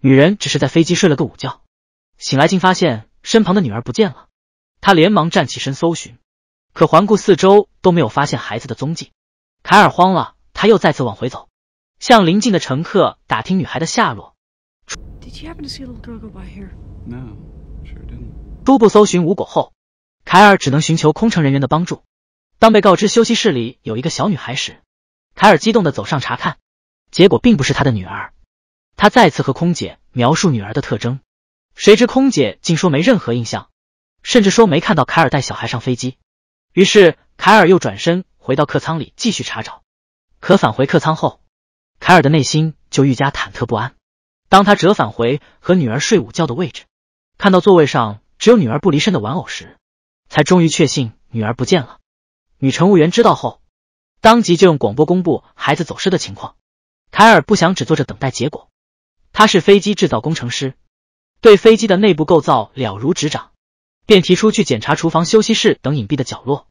女人只是在飞机睡了个午觉，醒来竟发现身旁的女儿不见了。她连忙站起身搜寻，可环顾四周都没有发现孩子的踪迹。凯尔慌了，他又再次往回走，向邻近的乘客打听女孩的下落。初步搜寻无果后，凯尔只能寻求空乘人员的帮助。当被告知休息室里有一个小女孩时，凯尔激动的走上查看，结果并不是他的女儿。他再次和空姐描述女儿的特征，谁知空姐竟说没任何印象，甚至说没看到凯尔带小孩上飞机。于是凯尔又转身回到客舱里继续查找。可返回客舱后，凯尔的内心就愈加忐忑不安。当他折返回和女儿睡午觉的位置，看到座位上只有女儿不离身的玩偶时，才终于确信女儿不见了。女乘务员知道后，当即就用广播公布孩子走失的情况。凯尔不想只坐着等待结果。他是飞机制造工程师，对飞机的内部构造了如指掌，便提出去检查厨房、休息室等隐蔽的角落。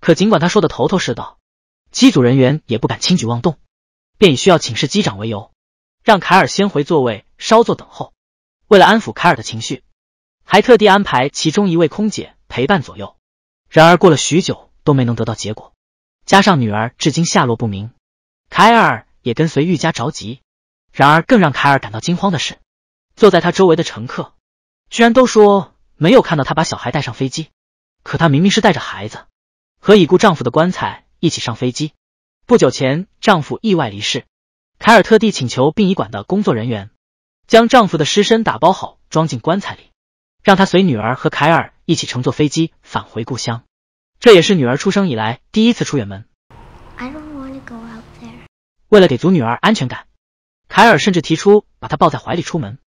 可尽管他说的头头是道，机组人员也不敢轻举妄动，便以需要请示机长为由，让凯尔先回座位稍作等候。为了安抚凯尔的情绪，还特地安排其中一位空姐陪伴左右。然而过了许久都没能得到结果，加上女儿至今下落不明，凯尔也跟随愈加着急。然而，更让凯尔感到惊慌的是，坐在他周围的乘客居然都说没有看到他把小孩带上飞机。可他明明是带着孩子和已故丈夫的棺材一起上飞机。不久前，丈夫意外离世，凯尔特地请求殡仪馆的工作人员将丈夫的尸身打包好，装进棺材里，让他随女儿和凯尔一起乘坐飞机返回故乡。这也是女儿出生以来第一次出远门。为了给足女儿安全感。凯尔甚至提出把她抱在怀里出门。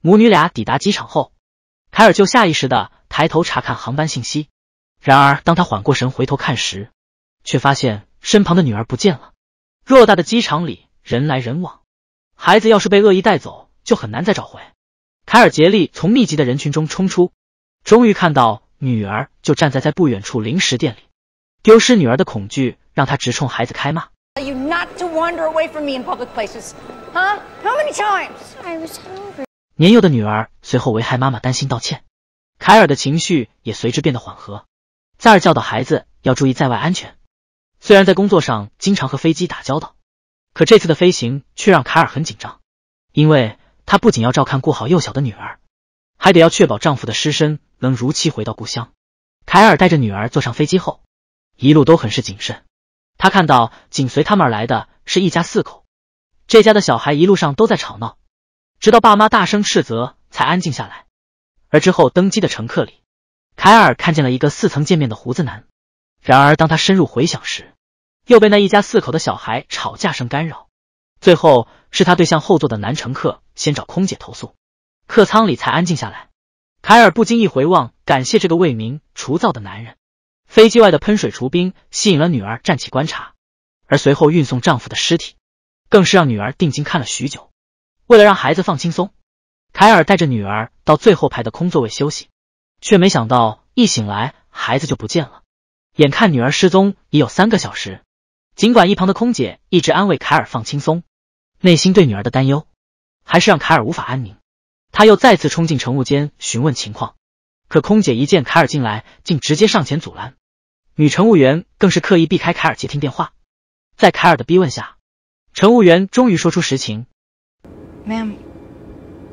母女俩抵达机场后，凯尔就下意识的抬头查看航班信息。然而，当他缓过神回头看时，却发现身旁的女儿不见了。偌大的机场里人来人往，孩子要是被恶意带走，就很难再找回。凯尔竭力从密集的人群中冲出，终于看到女儿就站在在不远处零食店里。丢失女儿的恐惧让他直冲孩子开骂。You not to wander away from me in public places, huh? How many times? I was hungry. 年幼的女儿随后为害妈妈，担心道歉。凯尔的情绪也随之变得缓和，再而教导孩子要注意在外安全。虽然在工作上经常和飞机打交道，可这次的飞行却让凯尔很紧张，因为他不仅要照看顾好幼小的女儿，还得要确保丈夫的尸身能如期回到故乡。凯尔带着女儿坐上飞机后，一路都很是谨慎。他看到紧随他们而来的是一家四口，这家的小孩一路上都在吵闹，直到爸妈大声斥责才安静下来。而之后登机的乘客里，凯尔看见了一个似曾见面的胡子男。然而当他深入回想时，又被那一家四口的小孩吵架声干扰。最后是他对向后座的男乘客先找空姐投诉，客舱里才安静下来。凯尔不经意回望，感谢这个为民除灶的男人。飞机外的喷水除冰吸引了女儿站起观察，而随后运送丈夫的尸体，更是让女儿定睛看了许久。为了让孩子放轻松，凯尔带着女儿到最后排的空座位休息，却没想到一醒来孩子就不见了。眼看女儿失踪已有三个小时，尽管一旁的空姐一直安慰凯尔放轻松，内心对女儿的担忧还是让凯尔无法安宁。他又再次冲进乘务间询问情况，可空姐一见凯尔进来，竟直接上前阻拦。女乘务员更是刻意避开凯尔接听电话，在凯尔的逼问下，乘务员终于说出实情。Ma'am,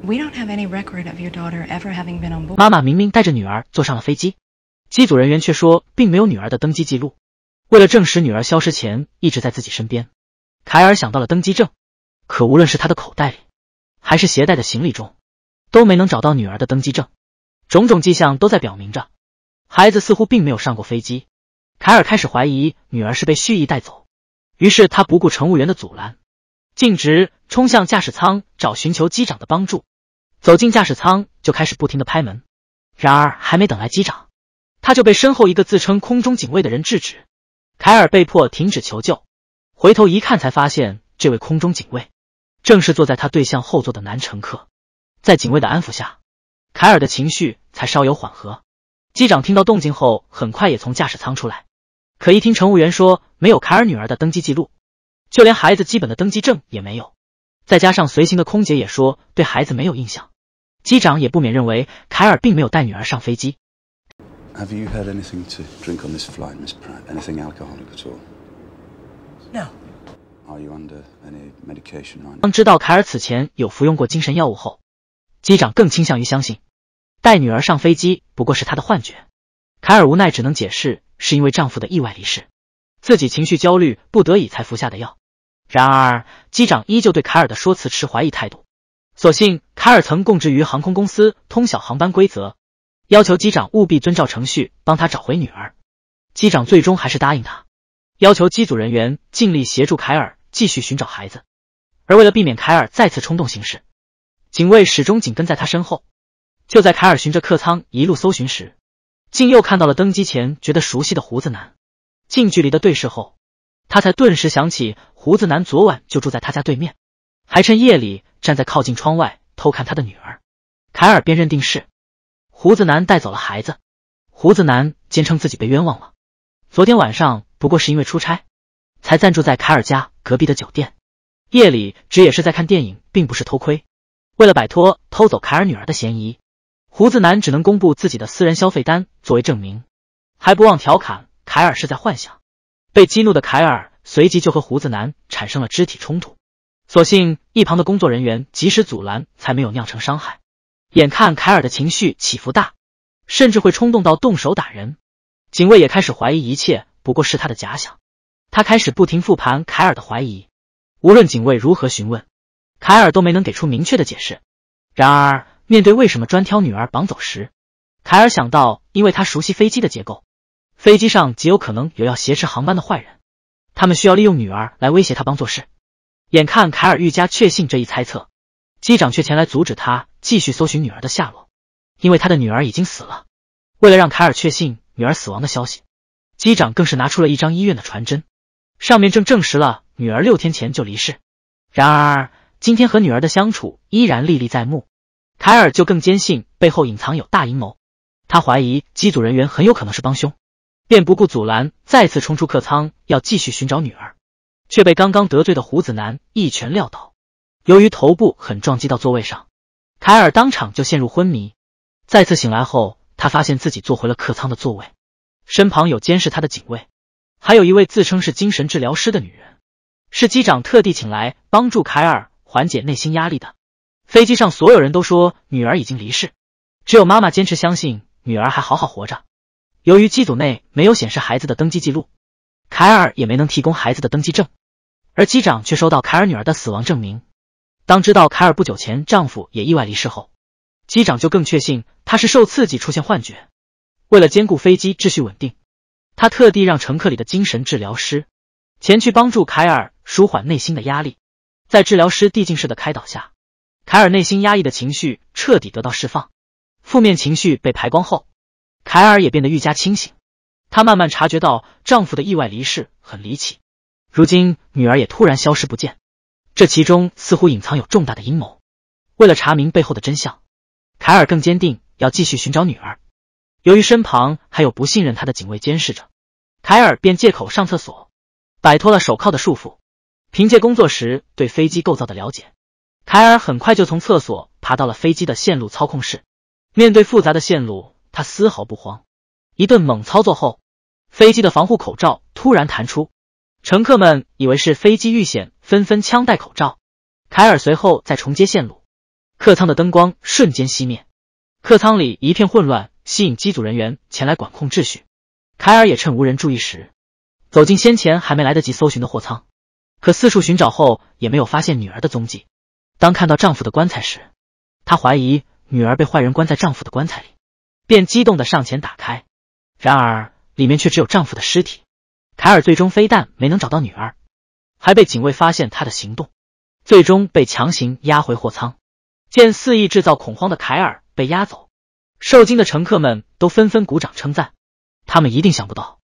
we don't have any record of your daughter ever having been on board. 妈妈明明带着女儿坐上了飞机，机组人员却说并没有女儿的登机记录。为了证实女儿消失前一直在自己身边，凯尔想到了登机证，可无论是他的口袋里，还是携带的行李中，都没能找到女儿的登机证。种种迹象都在表明着，孩子似乎并没有上过飞机。凯尔开始怀疑女儿是被蓄意带走，于是他不顾乘务员的阻拦，径直冲向驾驶舱找寻求机长的帮助。走进驾驶舱就开始不停的拍门，然而还没等来机长，他就被身后一个自称空中警卫的人制止。凯尔被迫停止求救，回头一看才发现这位空中警卫正是坐在他对向后座的男乘客。在警卫的安抚下，凯尔的情绪才稍有缓和。机长听到动静后，很快也从驾驶舱出来。可一听乘务员说没有凯尔女儿的登机记录，就连孩子基本的登机证也没有，再加上随行的空姐也说对孩子没有印象，机长也不免认为凯尔并没有带女儿上飞机。Have you had anything to drink on this flight, Miss Pratt? Anything alcoholic at all? No. Are you under any medication right now? 当知道凯尔此前有服用过精神药物后，机长更倾向于相信带女儿上飞机不过是他的幻觉。凯尔无奈只能解释是因为丈夫的意外离世，自己情绪焦虑，不得已才服下的药。然而机长依旧对凯尔的说辞持怀疑态度。所幸凯尔曾供职于航空公司，通晓航班规则，要求机长务必遵照程序帮他找回女儿。机长最终还是答应他，要求机组人员尽力协助凯尔。继续寻找孩子，而为了避免凯尔再次冲动行事，警卫始终紧跟在他身后。就在凯尔循着客舱一路搜寻时，竟又看到了登机前觉得熟悉的胡子男。近距离的对视后，他才顿时想起胡子男昨晚就住在他家对面，还趁夜里站在靠近窗外偷看他的女儿。凯尔便认定是胡子男带走了孩子。胡子男坚称自己被冤枉了，昨天晚上不过是因为出差。才暂住在凯尔家隔壁的酒店，夜里只也是在看电影，并不是偷窥。为了摆脱偷走凯尔女儿的嫌疑，胡子男只能公布自己的私人消费单作为证明，还不忘调侃凯尔是在幻想。被激怒的凯尔随即就和胡子男产生了肢体冲突，所幸一旁的工作人员及时阻拦，才没有酿成伤害。眼看凯尔的情绪起伏大，甚至会冲动到动手打人，警卫也开始怀疑一切不过是他的假想。他开始不停复盘凯尔的怀疑，无论警卫如何询问，凯尔都没能给出明确的解释。然而，面对为什么专挑女儿绑走时，凯尔想到，因为他熟悉飞机的结构，飞机上极有可能有要挟持航班的坏人，他们需要利用女儿来威胁他帮做事。眼看凯尔愈加确信这一猜测，机长却前来阻止他继续搜寻女儿的下落，因为他的女儿已经死了。为了让凯尔确信女儿死亡的消息，机长更是拿出了一张医院的传真。上面正证实了女儿六天前就离世，然而今天和女儿的相处依然历历在目。凯尔就更坚信背后隐藏有大阴谋，他怀疑机组人员很有可能是帮凶，便不顾阻拦，再次冲出客舱要继续寻找女儿，却被刚刚得罪的胡子男一拳撂倒。由于头部很撞击到座位上，凯尔当场就陷入昏迷。再次醒来后，他发现自己坐回了客舱的座位，身旁有监视他的警卫。还有一位自称是精神治疗师的女人，是机长特地请来帮助凯尔缓解内心压力的。飞机上所有人都说女儿已经离世，只有妈妈坚持相信女儿还好好活着。由于机组内没有显示孩子的登机记录，凯尔也没能提供孩子的登机证，而机长却收到凯尔女儿的死亡证明。当知道凯尔不久前丈夫也意外离世后，机长就更确信他是受刺激出现幻觉。为了兼顾飞机秩序稳定。他特地让乘客里的精神治疗师前去帮助凯尔舒缓内心的压力，在治疗师递进式的开导下，凯尔内心压抑的情绪彻底得到释放，负面情绪被排光后，凯尔也变得愈加清醒。她慢慢察觉到丈夫的意外离世很离奇，如今女儿也突然消失不见，这其中似乎隐藏有重大的阴谋。为了查明背后的真相，凯尔更坚定要继续寻找女儿。由于身旁还有不信任他的警卫监视着，凯尔便借口上厕所，摆脱了手铐的束缚。凭借工作时对飞机构造的了解，凯尔很快就从厕所爬到了飞机的线路操控室。面对复杂的线路，他丝毫不慌。一顿猛操作后，飞机的防护口罩突然弹出，乘客们以为是飞机遇险，纷纷枪戴口罩。凯尔随后再重接线路，客舱的灯光瞬间熄灭，客舱里一片混乱。吸引机组人员前来管控秩序。凯尔也趁无人注意时，走进先前还没来得及搜寻的货舱。可四处寻找后，也没有发现女儿的踪迹。当看到丈夫的棺材时，她怀疑女儿被坏人关在丈夫的棺材里，便激动的上前打开。然而里面却只有丈夫的尸体。凯尔最终非但没能找到女儿，还被警卫发现他的行动，最终被强行押回货舱。见肆意制造恐慌的凯尔被押走。受惊的乘客们都纷纷鼓掌称赞，他们一定想不到，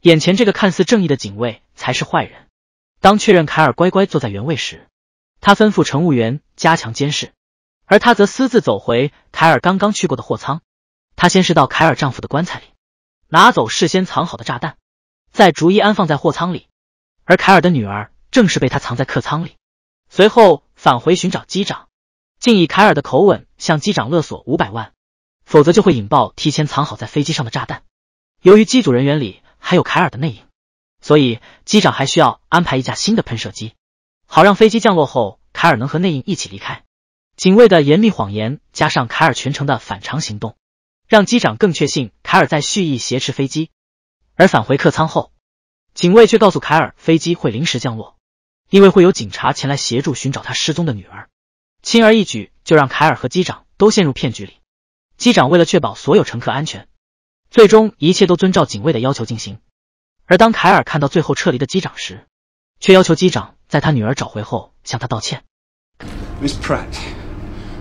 眼前这个看似正义的警卫才是坏人。当确认凯尔乖乖坐在原位时，他吩咐乘务员加强监视，而他则私自走回凯尔刚刚去过的货舱。他先是到凯尔丈夫的棺材里拿走事先藏好的炸弹，再逐一安放在货舱里，而凯尔的女儿正是被他藏在客舱里。随后返回寻找机长，竟以凯尔的口吻向机长勒索五百万，否则就会引爆提前藏好在飞机上的炸弹。由于机组人员里还有凯尔的内应，所以机长还需要安排一架新的喷射机，好让飞机降落后凯尔能和内应一起离开。警卫的严密谎言加上凯尔全程的反常行动，让机长更确信凯尔在蓄意挟持飞机。而返回客舱后，警卫却告诉凯尔飞机会临时降落，因为会有警察前来协助寻找他失踪的女儿。轻而易举就让凯尔和机长都陷入骗局里。机长为了确保所有乘客安全。最终，一切都遵照警卫的要求进行。而当凯尔看到最后撤离的机长时，却要求机长在他女儿找回后向他道歉。Miss Pratt,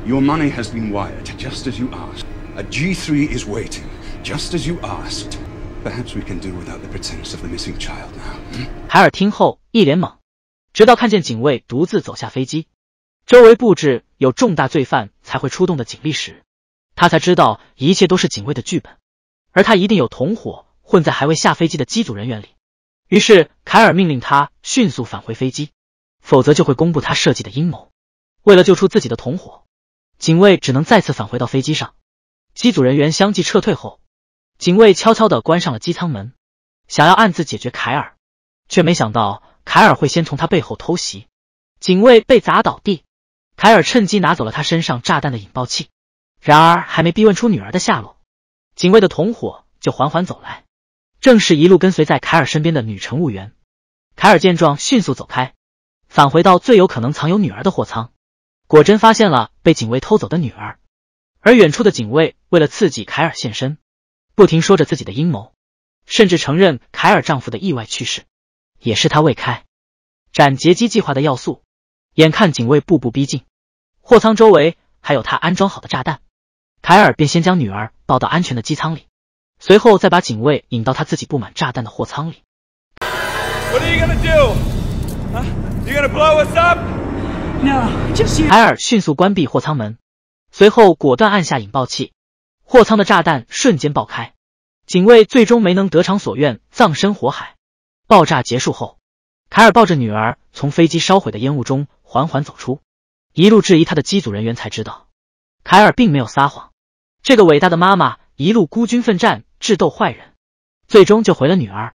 your money has been wired just as you asked. A G3 is waiting just as you asked. Perhaps we can do without the pretense of the missing child now. 凯尔听后一脸懵，直到看见警卫独自走下飞机，周围布置有重大罪犯才会出动的警力时，他才知道一切都是警卫的剧本。而他一定有同伙混在还未下飞机的机组人员里，于是凯尔命令他迅速返回飞机，否则就会公布他设计的阴谋。为了救出自己的同伙，警卫只能再次返回到飞机上。机组人员相继撤退后，警卫悄悄地关上了机舱门，想要暗自解决凯尔，却没想到凯尔会先从他背后偷袭。警卫被砸倒地，凯尔趁机拿走了他身上炸弹的引爆器。然而还没逼问出女儿的下落。警卫的同伙就缓缓走来，正是一路跟随在凯尔身边的女乘务员。凯尔见状，迅速走开，返回到最有可能藏有女儿的货舱，果真发现了被警卫偷走的女儿。而远处的警卫为了刺激凯尔现身，不停说着自己的阴谋，甚至承认凯尔丈夫的意外去世也是他未开展劫机计划的要素。眼看警卫步步逼近，货舱周围还有他安装好的炸弹。凯尔便先将女儿抱到安全的机舱里，随后再把警卫引到他自己布满炸弹的货舱里。凯尔迅速关闭货舱门，随后果断按下引爆器，货舱的炸弹瞬间爆开，警卫最终没能得偿所愿，葬身火海。爆炸结束后，凯尔抱着女儿从飞机烧毁的烟雾中缓缓走出，一路质疑他的机组人员才知道，凯尔并没有撒谎。这个伟大的妈妈一路孤军奋战，智斗坏人，最终救回了女儿。